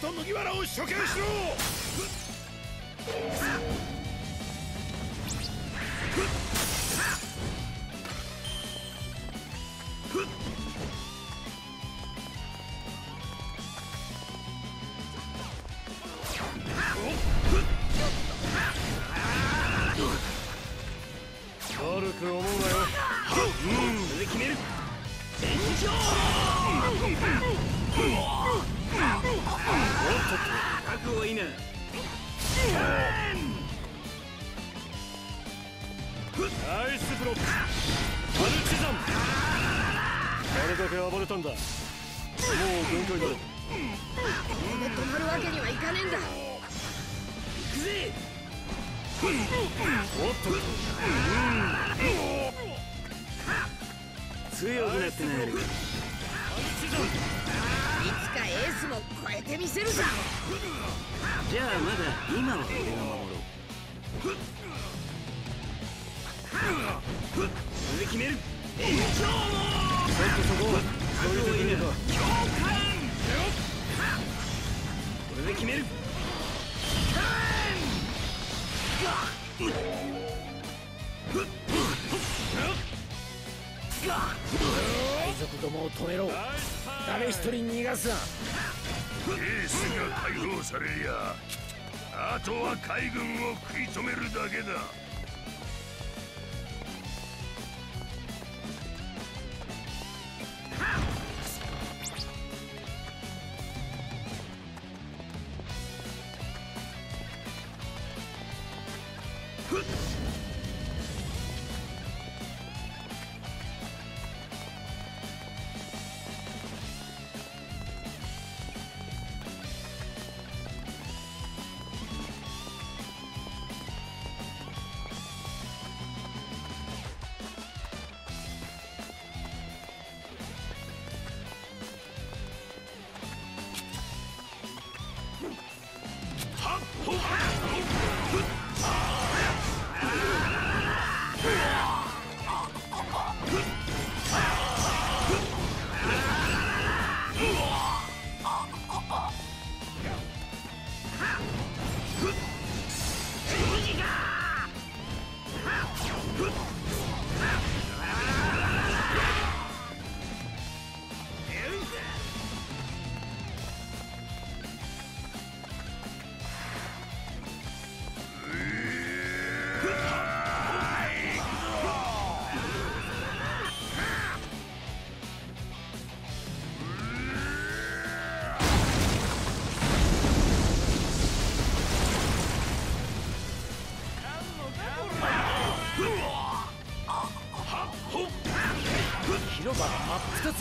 と麦わらを処刑しろ。悪く思うなよ。うん。決めるナイスブロックパルチザンあれだけ暴れたんだもう限界だここで止まるわけにはいかねえんだ行くぜおっと。強くなってなるいつかエースも超えてみせるさじゃあまだ今は俺が守ろう。それ決める。延長もちょっとそこそれでいいか強化。これで決める海賊どもを止めろ。誰一人逃がすな。エースが解放されりゃあとは海軍を食い止めるだけだ。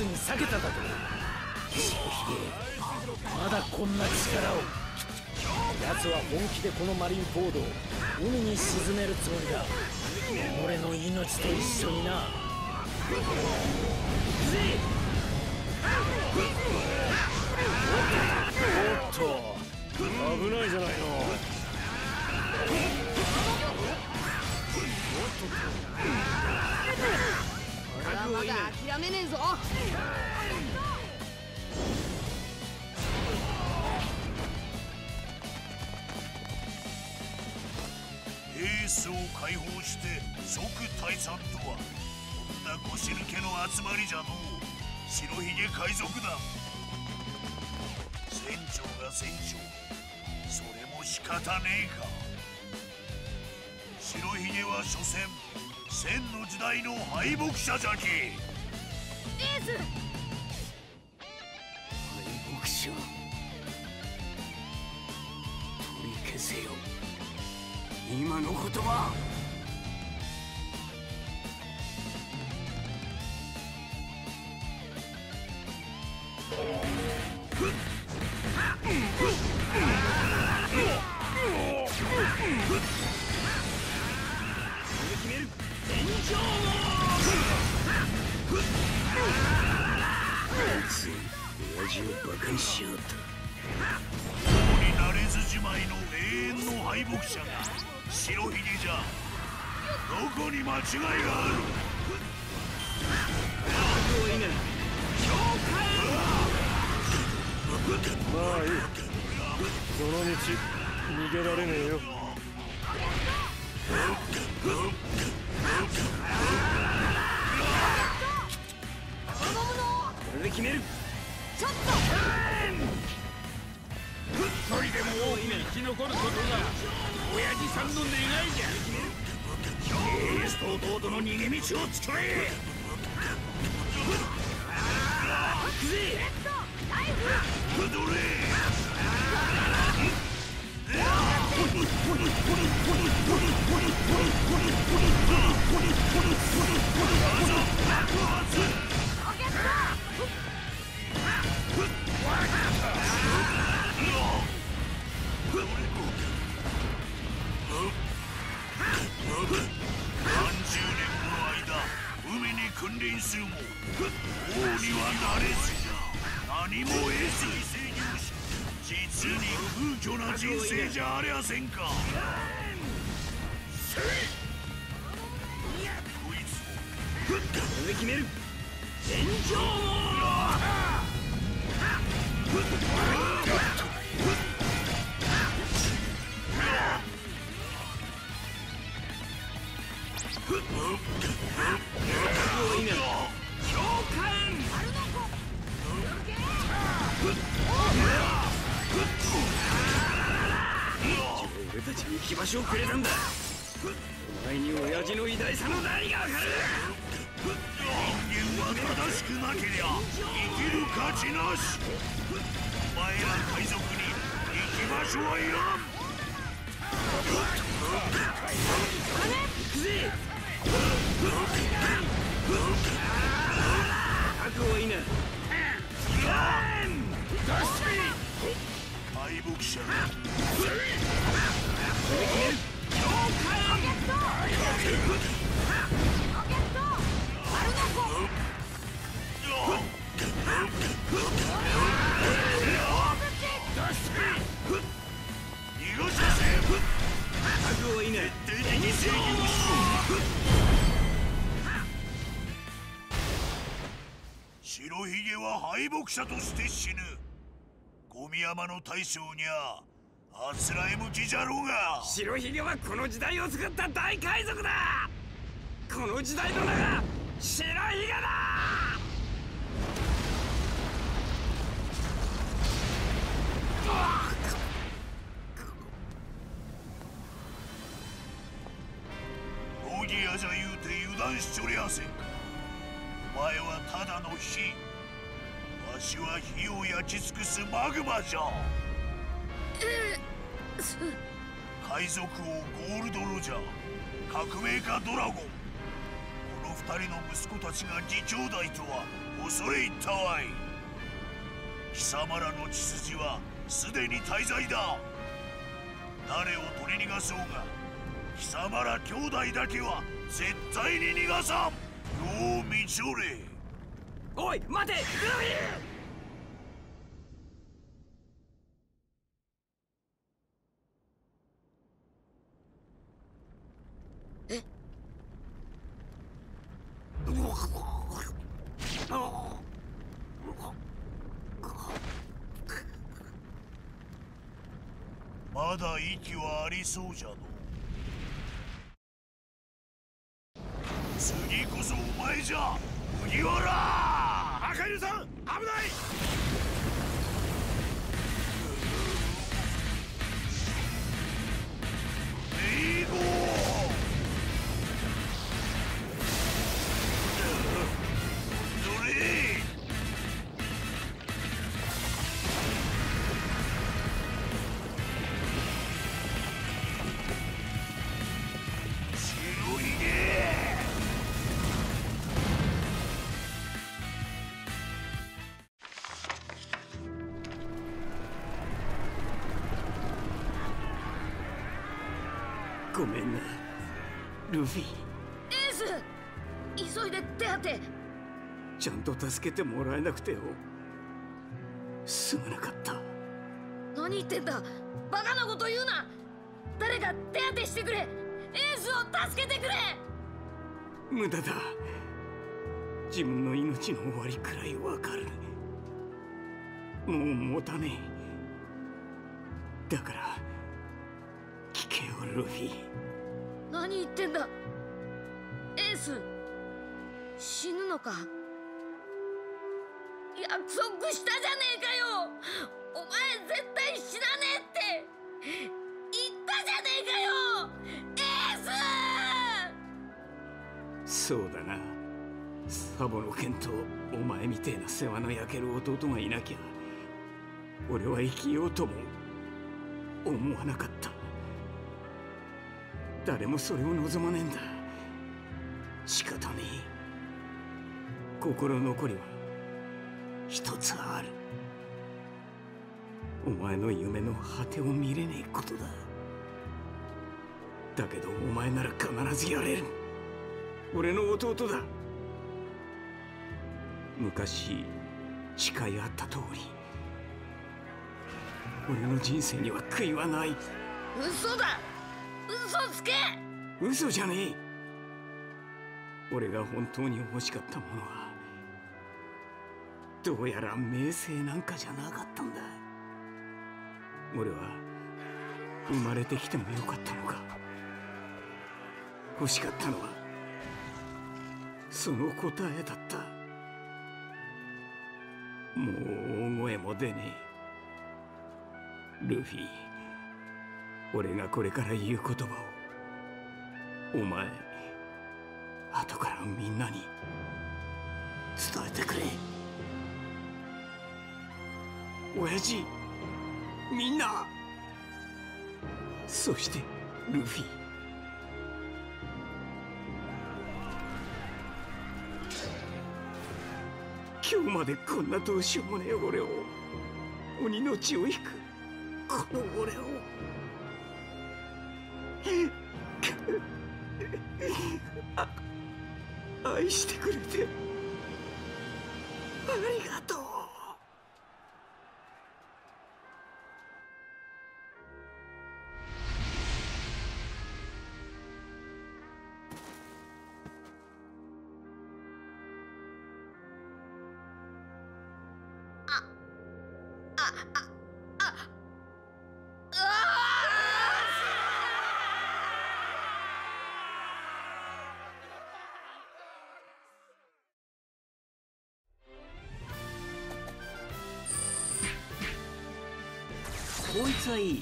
に裂けただとまだこんな力を。奴は本気でこのマリンフォードを海に沈めるつもりだ。俺の命と一緒にな。おっと。危ないじゃないの。まだ諦めねえぞ。エースを解放して即退散とはこんな腰抜けの集まりじゃのう。白ひげ海賊団船長が船長それも仕方ねえか。白ひげは所詮千の時代の敗北者じゃき。エース。敗北者。取り消せよ。今の言葉を馬鹿にしやがった王になれずじまいの永遠の敗北者が白ひげじゃどこに間違いがあるまあいい。その道逃げられねえよ。道を作れ王にはなれず。何も得ず。実に空虚な人生じゃありゃせんか。こい。つもこれで決める。俺たちに行き場所をくれたんだ。お前に親父の偉大さの何がわかる。人間は正しくなけりゃ生きる価値なし。お前ら海賊に行き場所はいらん覚悟はいいな。敗北者白ひげは敗北者として死ぬ。ゴミ山の大将にゃあつらい向きじゃろうが。白ひげはこの時代を作った大海賊だ。この時代の名が白ひげだ。ボギアじゃ言うて油断しちょりゃせん前はただの火わしは火を焼き尽くすマグマじゃ。海賊王ゴールド・ロジャー革命家ドラゴン。この二人の息子たちが義兄弟とは恐れ入ったわい貴様らの血筋はすでに大罪だ。誰を取り逃がそうが貴様ら兄弟だけは絶対に逃がさん。よう見ちょれ。おい待てルフィまだ息はありそうじゃの次こそお前じゃ麦わら赤犬さん危ない。ごめんなルフィ。エース。急いで手当て。ちゃんと助けてもらえなくてよ。すまなかった。何言ってんだ。バカなこと言うな。誰か手当てしてくれ。エースを助けてくれ。無駄だ。自分の命の終わりくらいわかる。もう持たねえ。だからルフィ。何言ってんだ。エース死ぬのか。約束したじゃねえかよ。お前絶対死なねえって。言ったじゃねえかよ。エース！そうだな。サボの剣とお前みてえな世話の焼ける弟がいなきゃ俺は生きようとも思わなかった誰もそれを望まねえんだ。仕方ねえ。心残りは一つある。お前の夢の果てを見れねえことだ。だけどお前なら必ずやれる。俺の弟だ。昔誓いあった通り。俺の人生には悔いはない。嘘だ。嘘つけ！嘘じゃねえ。俺が本当に欲しかったものはどうやら名声なんかじゃなかったんだ。俺は生まれてきてもよかったのか。欲しかったのはその答えだった。もう大声も出ねえ。ルフィ。俺がこれから言う言葉をお前後からみんなに伝えてくれ。親父みんな。そしてルフィ。今日までこんなどうしようもねえ俺を鬼の血を引くこの俺を。愛してくれてありがとう。所以